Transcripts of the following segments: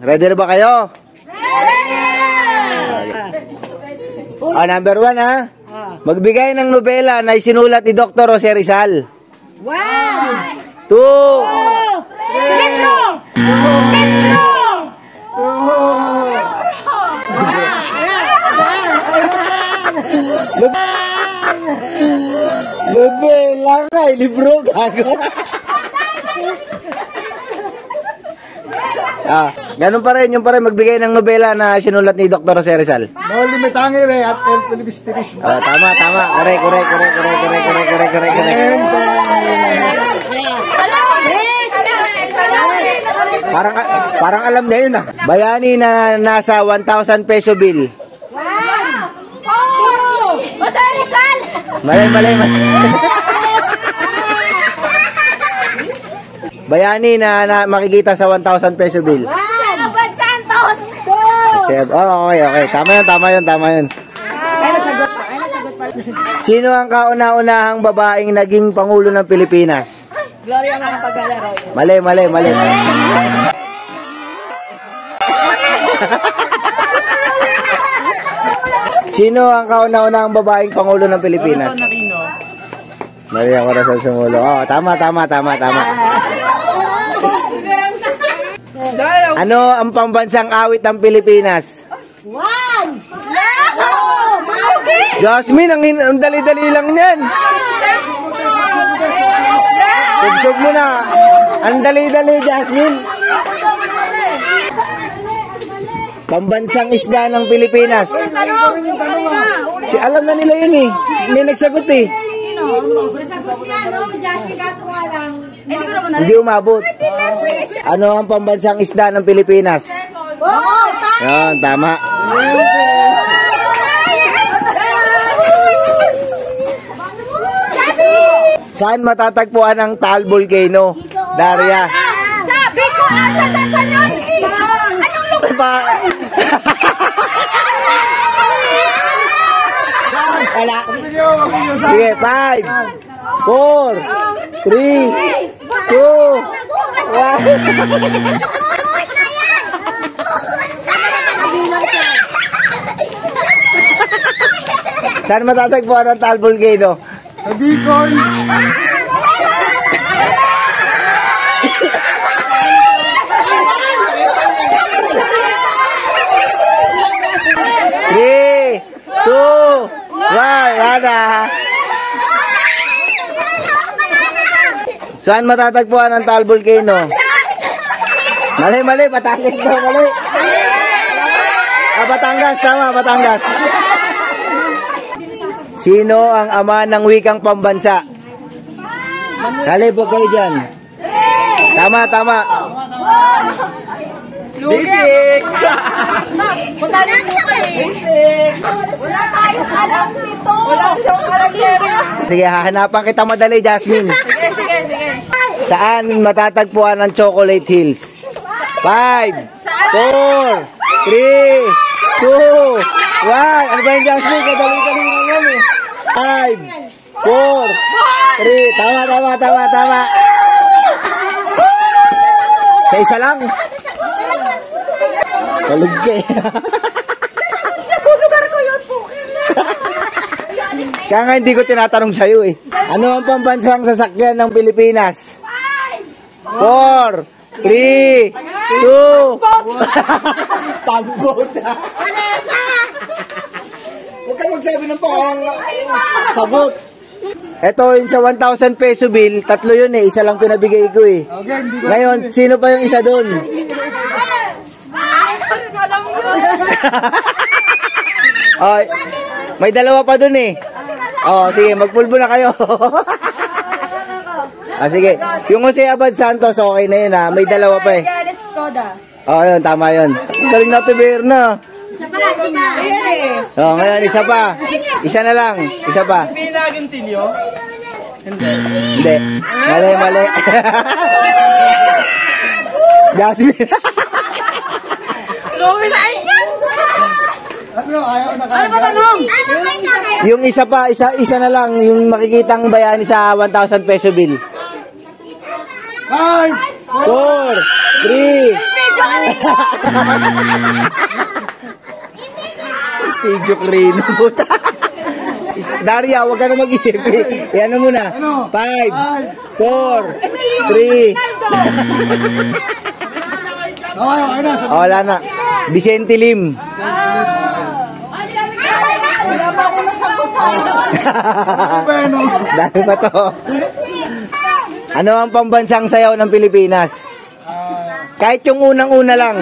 Ready na ba kayo? Ah, number one ha. Magbigay ng nobela na isinulat ni Dr. Jose Rizal. One! Two. Pedro! Nobela nga, eh, libro gago. Ah, ganun pa rin, yung pa rin magbigay ng nobela na sinulat ni Dr. Jose Rizal. No limitangin eh at el pelibistiris. Ah, tama, tama. Correct, correct, correct, correct, correct, correct, correct, correct, correct. Parang, parang alam na yun ah. Bayani na nasa 1,000 peso bill. Jose Rizal! Malay, malay, malay. Bayani na, na makikita sa 1,000 peso bill. Abad Santos! Seb- Oh, okay, okay. Tama yun, tama yun, tama yun. Sino ang kauna-unahang babaeng naging Pangulo ng Pilipinas? Gloria mga paglalaro. Mali, mali, mali. Sino ang kauna-unahang babaeng Pangulo ng Pilipinas? Maria Corazon Sumulo. Oh, tama, tama, tama, tama. Ano ang pambansang awit ng Pilipinas? One! Jasmine, ang, ang dali-dali lang yan. Tugsog mo na. Ang dali-dali, Jasmine. Pambansang isda ng Pilipinas. Si alam na nila yun eh. May nagsagot eh. Hindi umabot. Ano ang pambansang isda ng Pilipinas? Yan, tama. Saan matatagpuan ang Taal Volcano? Daria. Sabi ko, asa na sa yun? Anong lugar? Wala. Sige, 5, 4, 3, 2, 1. Saan matatagpuan ang Taal Volcano? Sa Bicol. Three, two, one, wala. Saan matatagpuan ang Taal Volcano? Mali, mali, Batangas daw, mali. Ah, Batangas, tama, Batangas. Sino ang ama ng wikang pambansa? Kalibog kayo dyan. Tama, tama. Basic! Kayo. Wala tayong alam nito. Wala tayong alam nito. Sige, hahanapan kita madali, Jasmine. Saan matatagpuan ang Chocolate Hills? 5, 4, 3, 2, 1. Ano ba yung Jasmine? Kadali-dali na yan eh. 5, 4, 3. Tama, tama, tama, tama. Sa isa lang. Kalug ka eh. Kaya nga hindi ko tinatanong sa'yo eh. Ano ang pambansang sasakyan ng Pilipinas? 4, 3, 2, Pambota. Huwag ka magsabi ng pangalan. Sagot. Ito yung sa 1,000 peso bill, tatlo yun eh. Isa lang pinabigay ko eh. Ngayon, sino pa yung isa doon? Ay, may dalawa pa doon eh. Oh, sige, magpulbo na kayo. ah, sige. Yung Jose Abad Santos, okay na yun ha. May dalawa pa eh. Skoda. Oh, yun, tama yun. Galing na to, Berna. Oh, ngayon, isa pa. Isa na lang. Isa pa. Pinagantilyo? Hindi. Mali, mali. Jasmine. Gawin na yan. Ano, na Ano ba tanong? yung isa pa, isa isa na lang. Yung makikitang bayani sa 1,000 peso bill. Five, four, three. Video Crino. Daria, huwag ka na mag-isip. Yan na muna. Five, four, three. Oh, wala na. Vicente Lim. Dami pa to. Ano ang pambansang sayaw ng Pilipinas? Kahit yung unang-una lang.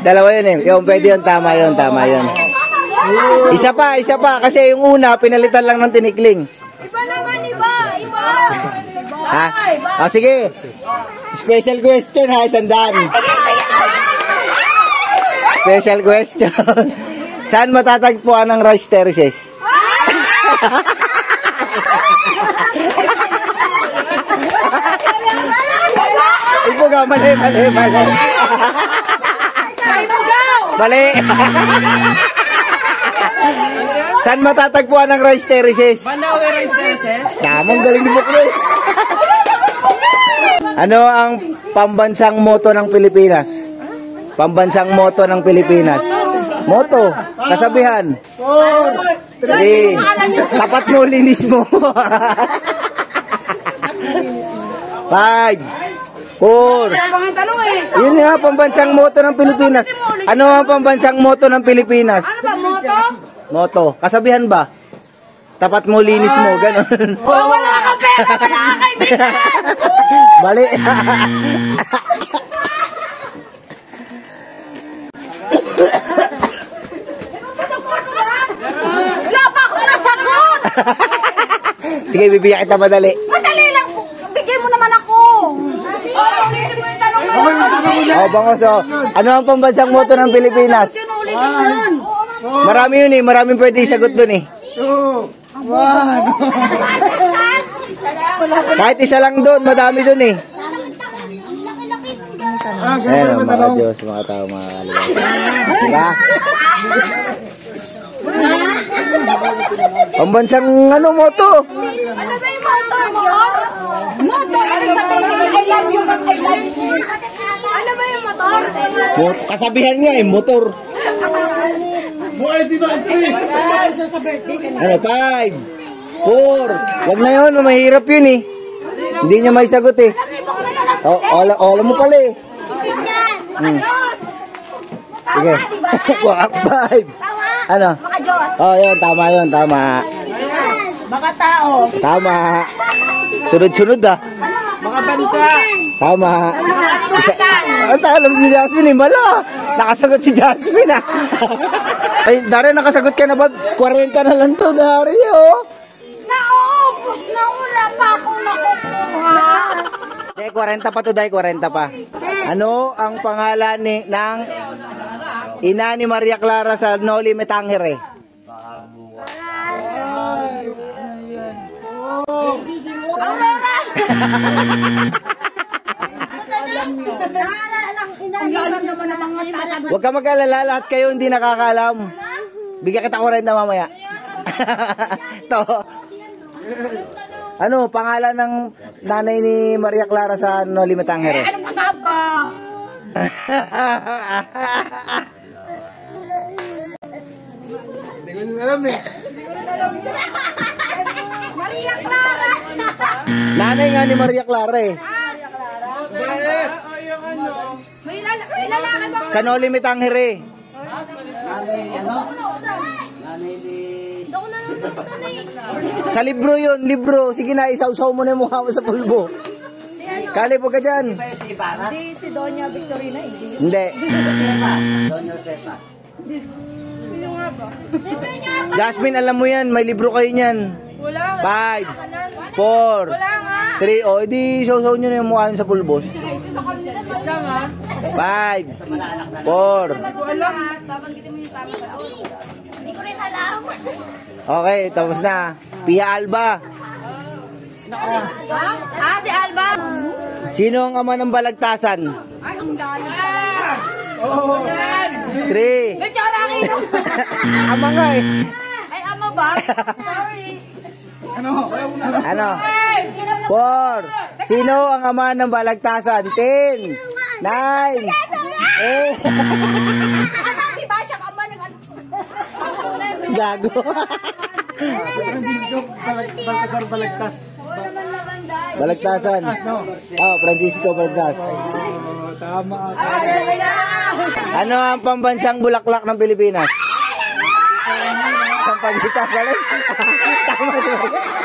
Dalawa yun eh. Yung pwede yun, tama yun, tama yun. Isa pa, isa pa. Kasi yung una, pinalitan lang ng tinikling. Iba naman, iba. Iba. Ha? O sige. Special question ha, sandaan. Special question. Saan matatagpuan ang rice terraces? mali, mali, mali. Mali. Saan matatagpuan ang rice terraces? Manawe Rice Terraces. Tamang galing ni Buklo. Ano ang pambansang moto ng Pilipinas? Pambansang moto ng Pilipinas. Moto, kasabihan. Four. Three. Tapat mo, linis mo. Five. Tanong eh. Yun nga, pambansang moto ng Pilipinas. Ano ang pambansang moto ng Pilipinas? Ano ba, moto? Moto, kasabihan ba? Tapat mo, linis mo, ganun. Oh, wala ka pera, wala ka kaibigan. Bali. Wala pa ako nasagot. Sige, bibigyan kita madali. Madali lang. Bigyan mo naman ako. Oh, ulitin mo yung tanong mo. Oh, bangos, oh. Ano ang pambansang moto ng Pilipinas? Mo. Marami yun eh, maraming pwede isagot dun eh. Two. One. Kahit isa lang dun, madami dun eh. Ah, Ayan, mga. Diyos, mga tao, mga kalimutan. Diba? Pambansang ano moto? Ano ba yung motor mo? Motor. Ano sabihin mo? I love you, but I love you. Ano ba yung motor? Mo- Kasabihan nga eh, motor. Ano, five, four. Wag na yun, mahirap yun eh. Hindi niya may sagot eh. Oh, alam, alam mo pala eh. Hmm. Sige. Wag, five. Ano? Baka Diyos. Oh, yun, tama yun, tama. Baka tao. Tama. Sunod-sunod ah. Mga bansa. Tama. Isa, ang alam si Jasmine eh, mala. Nakasagot si Jasmine ah. Ay, Dari, nakasagot ka na ba? 40 na lang to, Dari, oh. Naubos na wala pa akong nakukuha. Dahil 40 pa to, dahil 40 pa. Ano ang pangalan ni, ng ina ni Maria Clara sa Noli Me Tangere? Aurora! Huwag ka mag-alala, lahat kayo hindi nakakaalam. Bigyan kita 40 mamaya. to. Ano, pangalan ng nanay ni Maria Clara sa Noli Me Tangere? Ano ka nga ba? Hindi ko din alam eh. Maria Clara! Nanay nga ni Maria Clara eh. May, lala may lalaki ba? Sa. Hindi ako nanonood na eh. Sa libro yun, libro. Sige na, isaw-saw mo na yung mukha mo sa pulbo. Kali po ka dyan. Hindi si Doña Victorina. Hindi. Libre niya pa. Jasmine, alam mo yan. May libro kayo niyan. Five, four, three. O, edi isaw-saw nyo na yung mukha sa pulbos. Five, four. Okay, tapos na. Pia Alba. Ah, si Alba. Sino ang ama ng balagtasan? Ay, ang dami. Three. Kayo. Ama nga eh. Ay, ama ba? Sorry. Ano? Four. Sino ang ama ng balagtasan? Ten. Nine. Oh, Diba ng gago. Francisco, balag, Baltasar Balagtas. Balagtasan. Oh, Francisco Balagtas. Oh, tama. Ano ang pambansang bulaklak ng Pilipinas? Sampagita galing. Tama.